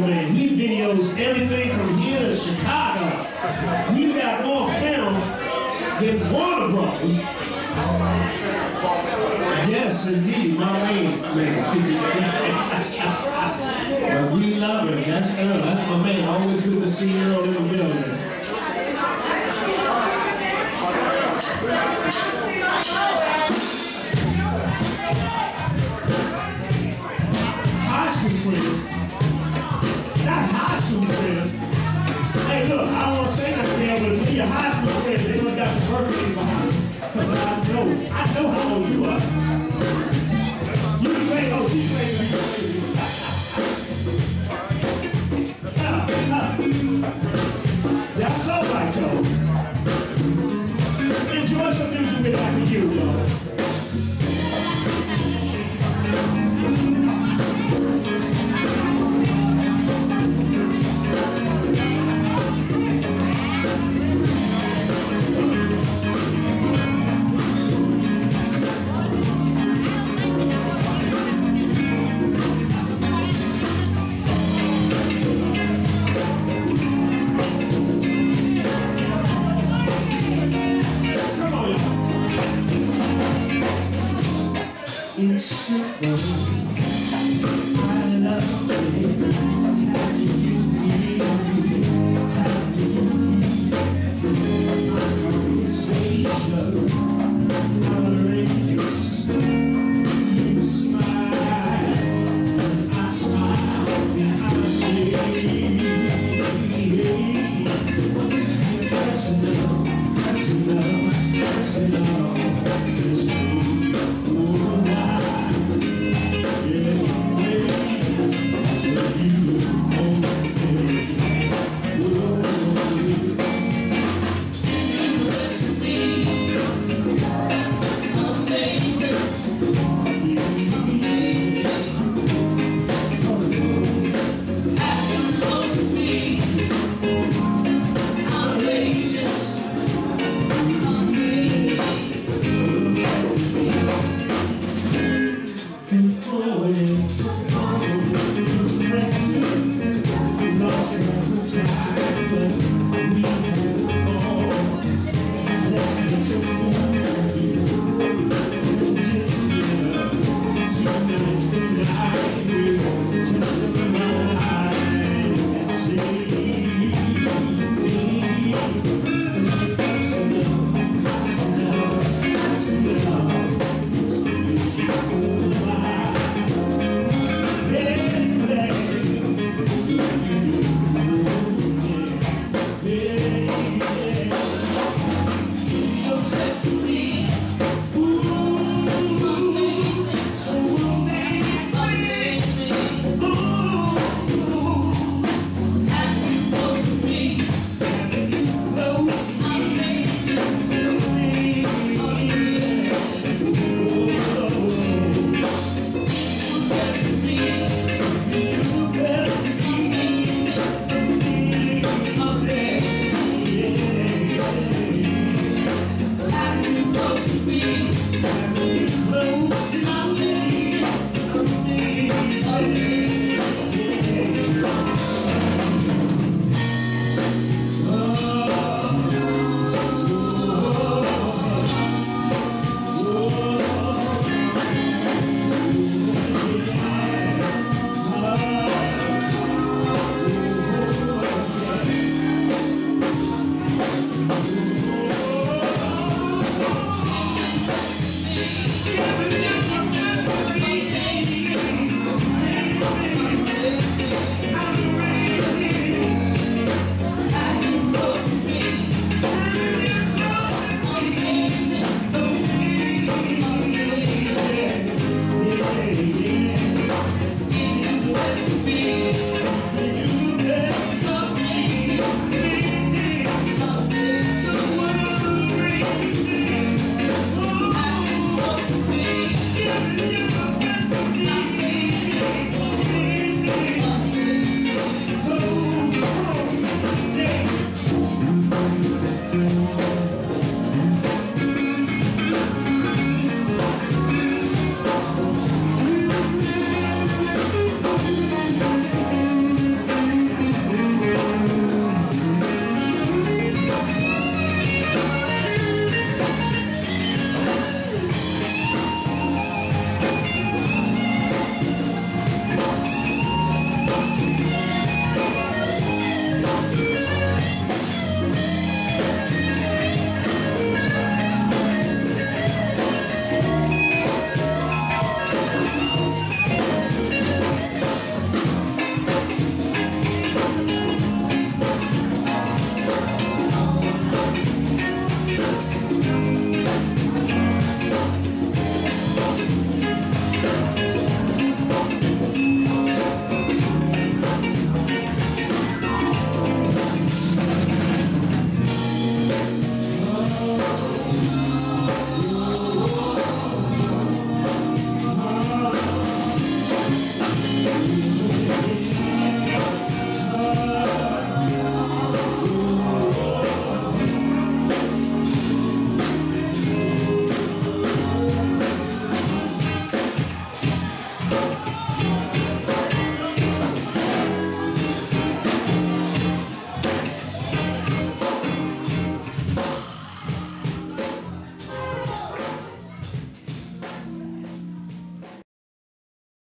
man. He videos everything from here to Chicago. He got more film than Warner Bros. Yes, indeed, my main man. but we love him. That's Earl. That's my man. Always good to see Earl in the building. Birthday behind. Because I know, I know how old you are. You say, oh, crazy, you. That's so right, though. Enjoy some music with After-U, y'all.